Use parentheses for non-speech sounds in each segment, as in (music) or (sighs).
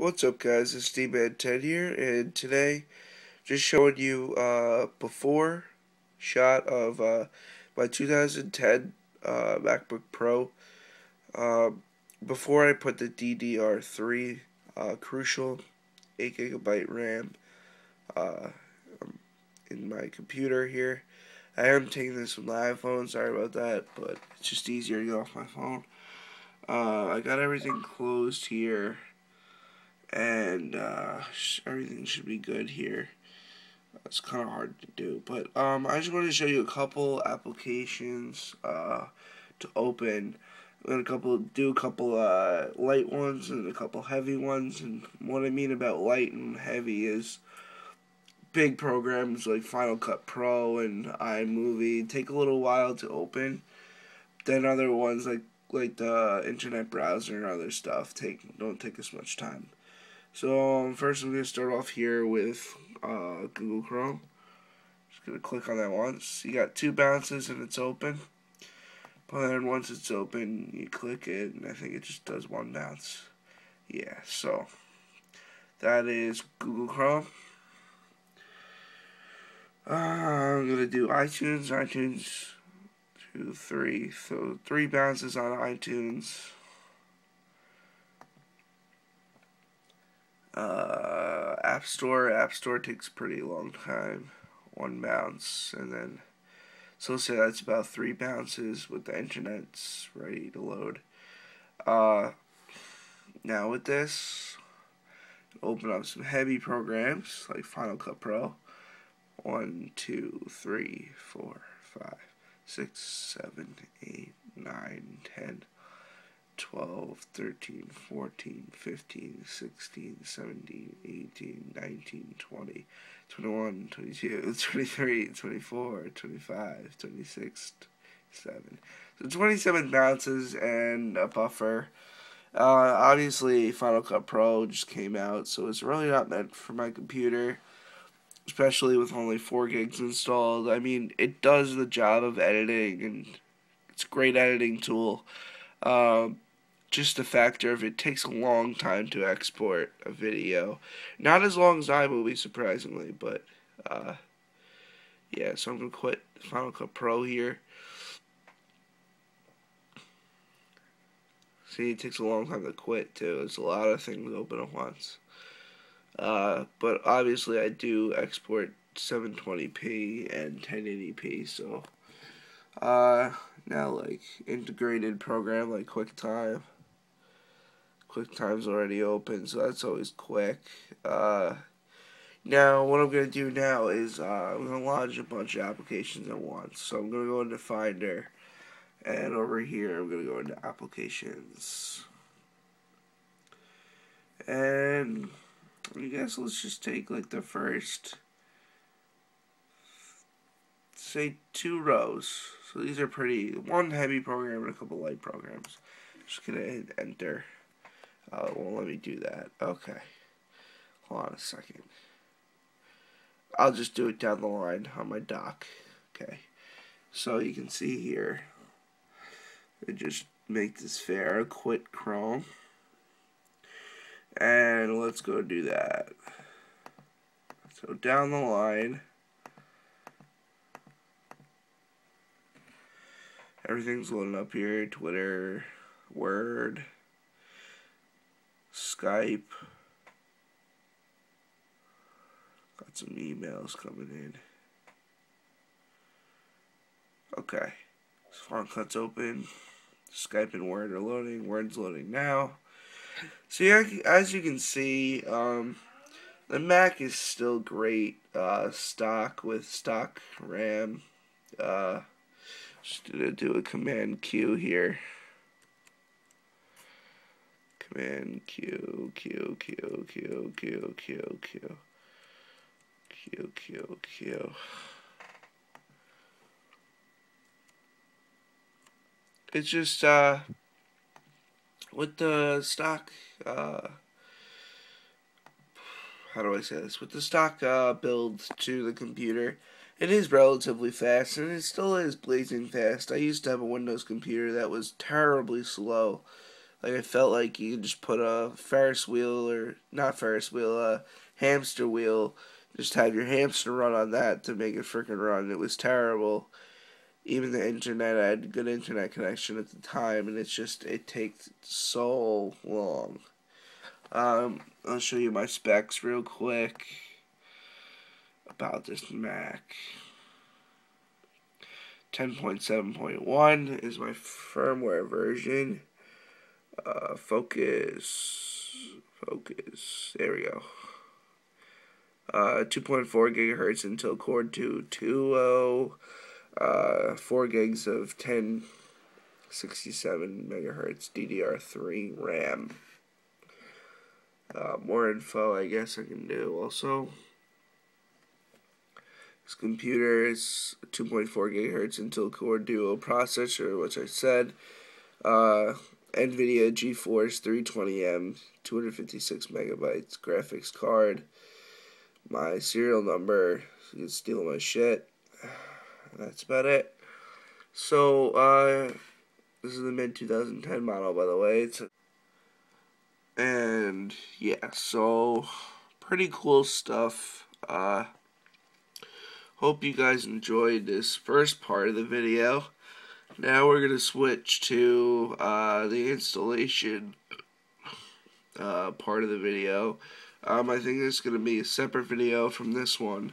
What's up guys, it's D-Man10 here, and today, just showing you uh, before shot of uh, my 2010 uh, MacBook Pro. Um, before I put the DDR3 uh, Crucial 8GB RAM uh, um, in my computer here. I am taking this from the iPhone, sorry about that, but it's just easier to get off my phone. Uh, I got everything closed here and uh, everything should be good here. It's kind of hard to do, but um, I just want to show you a couple applications uh, to open. I'm gonna couple do a couple uh, light ones and a couple heavy ones, and what I mean about light and heavy is big programs like Final Cut Pro and iMovie take a little while to open. Then other ones like like the internet browser and other stuff take don't take as much time. So um, first I'm going to start off here with uh, Google Chrome. Just going to click on that once. You got two bounces and it's open. But then once it's open, you click it and I think it just does one bounce. Yeah, so that is Google Chrome. Uh, I'm going to do iTunes, iTunes, two, three. So three bounces on iTunes. Uh, App Store, App Store takes pretty long time. One bounce, and then so let's say that's about three bounces with the internet's ready to load. Uh, now with this, open up some heavy programs like Final Cut Pro. One, two, three, four, five, six, seven, eight, nine, ten. 12, 13, 14, 15, 16, 17, 18, 19, 20, 21, 22, (laughs) 23, 24, 25, 26, 7. So 27 bounces and a buffer. Uh, obviously, Final Cut Pro just came out, so it's really not meant for my computer, especially with only 4 gigs installed. I mean, it does the job of editing, and it's a great editing tool. Um, just the factor of it takes a long time to export a video. Not as long as iMovie, surprisingly, but uh, yeah. So I'm gonna quit Final Cut Pro here. See, it takes a long time to quit too. It's a lot of things open at once. Uh, but obviously, I do export 720p and 1080p, so uh, now like integrated program like QuickTime. QuickTime's already open, so that's always quick. Uh, now, what I'm going to do now is uh, I'm going to launch a bunch of applications at once. So I'm going to go into Finder, and over here I'm going to go into Applications. And I guess let's just take like the first, say, two rows. So these are pretty, one heavy program and a couple light programs. Just going to hit Enter. Oh, it won't let me do that. Okay. Hold on a second. I'll just do it down the line on my dock. Okay. So you can see here, I just make this fair, quit Chrome. And let's go do that. So down the line, everything's loading up here, Twitter, Word, Skype. Got some emails coming in. Okay. Final Cut's open. Skype and Word are loading. Word's loading now. So yeah, as you can see, um, the Mac is still great uh, stock with stock RAM. Uh, just gonna do a Command Q here. Command Q, Q, Q, Q, Q, Q, Q. Q, Q, Q. It's just, uh, with the stock, uh, how do I say this? With the stock, uh, build to the computer, it is relatively fast, and it still is blazing fast. I used to have a Windows computer that was terribly slow Like I felt like you could just put a Ferris wheel or not Ferris wheel, a hamster wheel, just have your hamster run on that to make it freaking run. It was terrible. Even the internet, I had good internet connection at the time, and it's just it takes so long. Um, I'll show you my specs real quick about this Mac. 10.7.1 is my firmware version. Uh, focus, focus, there we go. Uh, 2.4 gigahertz Intel Core 2 Duo, uh, 4 gigs of 1067 megahertz DDR3 RAM. Uh, more info, I guess I can do also. This computer is 2.4 gigahertz Intel Core Duo processor, which I said. Uh, NVIDIA GeForce 320M, 256 megabytes graphics card. My serial number, so you can steal my shit. (sighs) That's about it. So, uh, this is the mid 2010 model, by the way. It's a and yeah, so pretty cool stuff. Uh, Hope you guys enjoyed this first part of the video. Now we're going to switch to uh, the installation uh, part of the video. Um, I think it's going to be a separate video from this one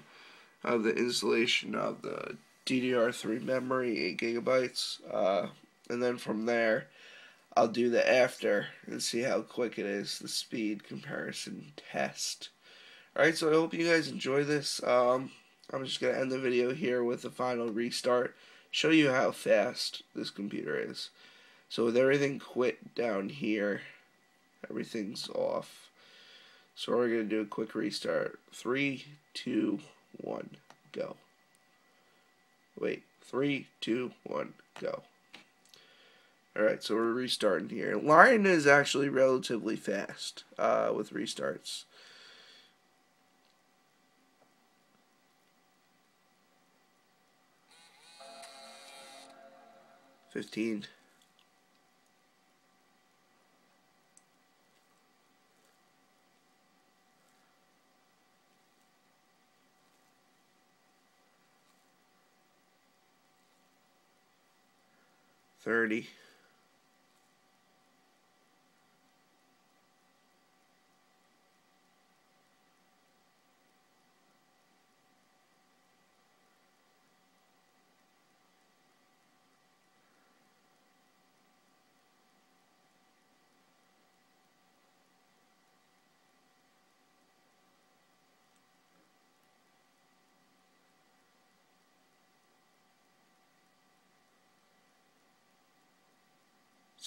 of the installation of the DDR3 memory, 8 gigabytes. Uh, and then from there, I'll do the after and see how quick it is, the speed comparison test. Alright, so I hope you guys enjoy this. Um, I'm just going to end the video here with a final restart, show you how fast this computer is. So with everything quit down here, everything's off. So we're going to do a quick restart. Three, two, one, go. Wait, three, two, one, go. Alright, so we're restarting here. Lion is actually relatively fast uh, with restarts. 15. Thirty.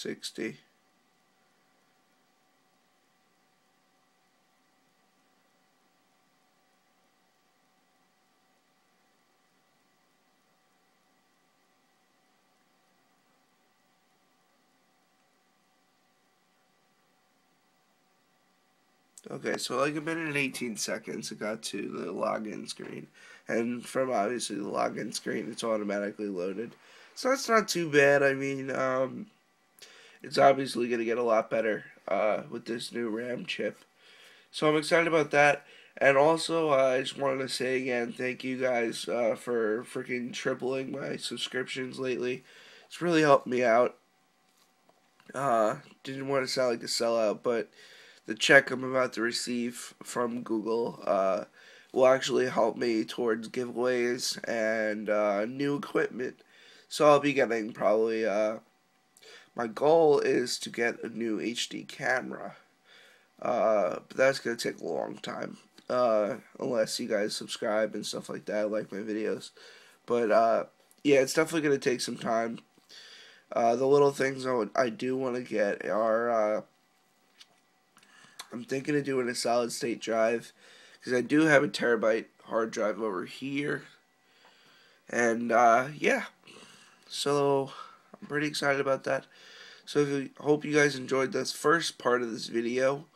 Sixty. Okay, so like a minute and 18 seconds it got to the login screen. And from obviously the login screen, it's automatically loaded. So that's not too bad. I mean, um, it's obviously going to get a lot better uh, with this new RAM chip. So I'm excited about that. And also, uh, I just wanted to say again, thank you guys uh, for freaking tripling my subscriptions lately. It's really helped me out. Uh, didn't want to sound like a sellout, but the check I'm about to receive from Google uh, will actually help me towards giveaways and uh, new equipment. So I'll be getting probably uh, my goal is to get a new HD camera. Uh, but that's going to take a long time. Uh, unless you guys subscribe and stuff like that, like my videos. But, uh, yeah, it's definitely going to take some time. Uh, the little things I, would, I do want to get are, uh, I'm thinking of doing a solid state drive. Because I do have a terabyte hard drive over here. And, uh, yeah. So, I'm pretty excited about that. So I hope you guys enjoyed this first part of this video.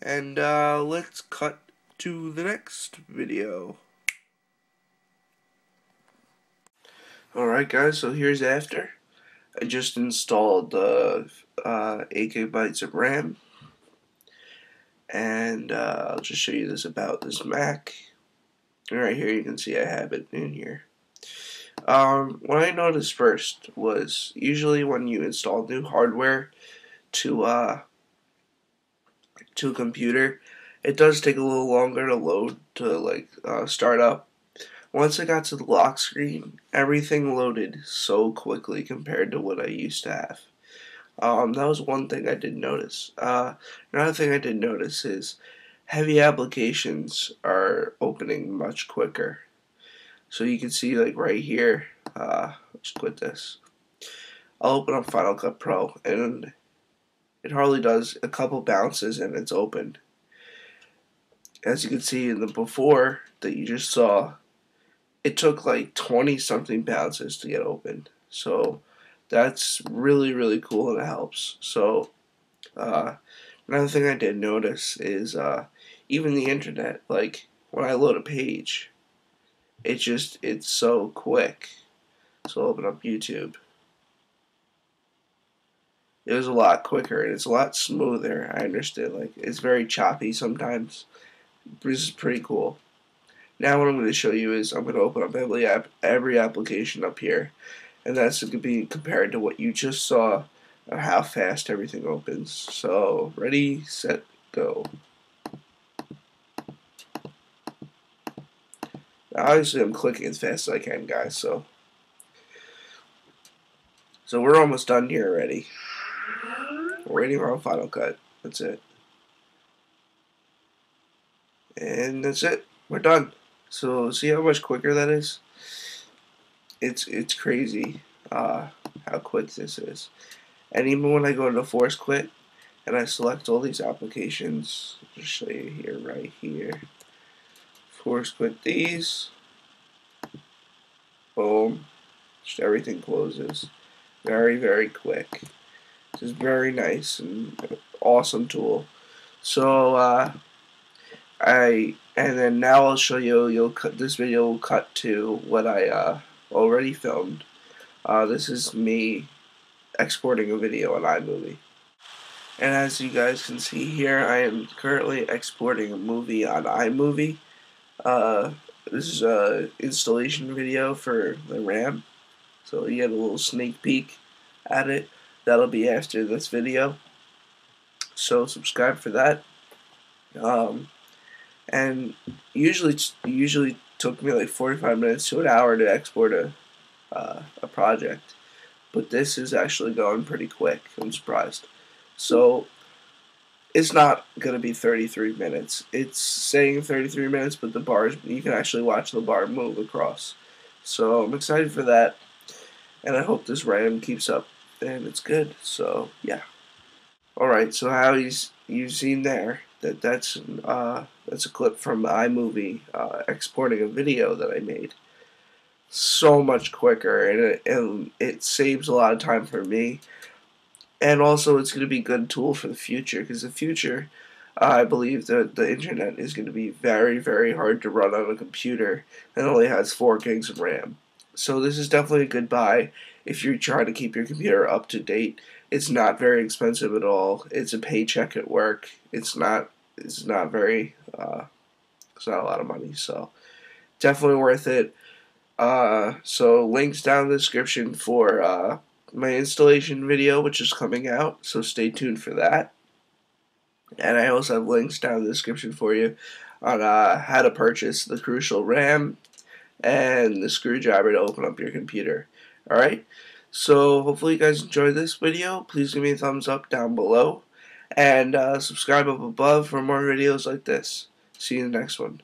And uh, let's cut to the next video. Alright guys, so here's after. I just installed the uh, 8 gigabytes of RAM and uh, I'll just show you this about this Mac right here you can see I have it in here um, what I noticed first was usually when you install new hardware to uh, to a computer it does take a little longer to load to like uh, start up once I got to the lock screen, everything loaded so quickly compared to what I used to have. Um, that was one thing I did notice. Uh, another thing I did notice is heavy applications are opening much quicker. So you can see like right here, uh, let's quit this. I'll open up Final Cut Pro and it hardly does a couple bounces and it's open. As you can see in the before that you just saw, it took like 20 something bounces to get open. So that's really, really cool and it helps. So, uh, another thing I did notice is uh, even the internet, like when I load a page, it just, it's so quick. So I'll open up YouTube. It was a lot quicker and it's a lot smoother. I understand. Like, it's very choppy sometimes. This is pretty cool. Now what I'm going to show you is I'm going to open up every, app, every application up here. And that's going to be compared to what you just saw of how fast everything opens. So, ready, set, go. Obviously I'm clicking as fast as I can, guys, so... So we're almost done here already. We're waiting on Final Cut. That's it. And that's it. We're done. So see how much quicker that is? It's it's crazy uh, how quick this is. And even when I go to force quit and I select all these applications, I'll just show you here, right here. Force quit these. Boom. Just everything closes. Very, very quick. This is very nice and awesome tool. So, uh, I and then now I'll show you. You'll cut this video will cut to what I uh, already filmed. Uh, this is me exporting a video on iMovie. And as you guys can see here, I am currently exporting a movie on iMovie. Uh, this is a installation video for the RAM, so you get a little sneak peek at it. That'll be after this video. So subscribe for that. Um, and usually usually took me like 45 minutes to an hour to export a uh, a project but this is actually going pretty quick I'm surprised so it's not going to be 33 minutes it's saying 33 minutes but the bars you can actually watch the bar move across so I'm excited for that and I hope this RAM keeps up and it's good so yeah alright so how you, you've seen there that that's uh, that's a clip from iMovie uh, exporting a video that I made. So much quicker, and it, and it saves a lot of time for me. And also, it's going to be a good tool for the future because the future, I believe that the internet is going to be very, very hard to run on a computer that only has four gigs of RAM. So this is definitely a good buy if you're trying to keep your computer up to date. It's not very expensive at all. It's a paycheck at work. It's not it's not very uh, it's not a lot of money. So definitely worth it. Uh, so links down in the description for uh, my installation video, which is coming out. So stay tuned for that. And I also have links down in the description for you on uh, how to purchase the Crucial RAM and the screwdriver to open up your computer. Alright, so hopefully you guys enjoyed this video. Please give me a thumbs up down below and uh, subscribe up above for more videos like this. See you in the next one.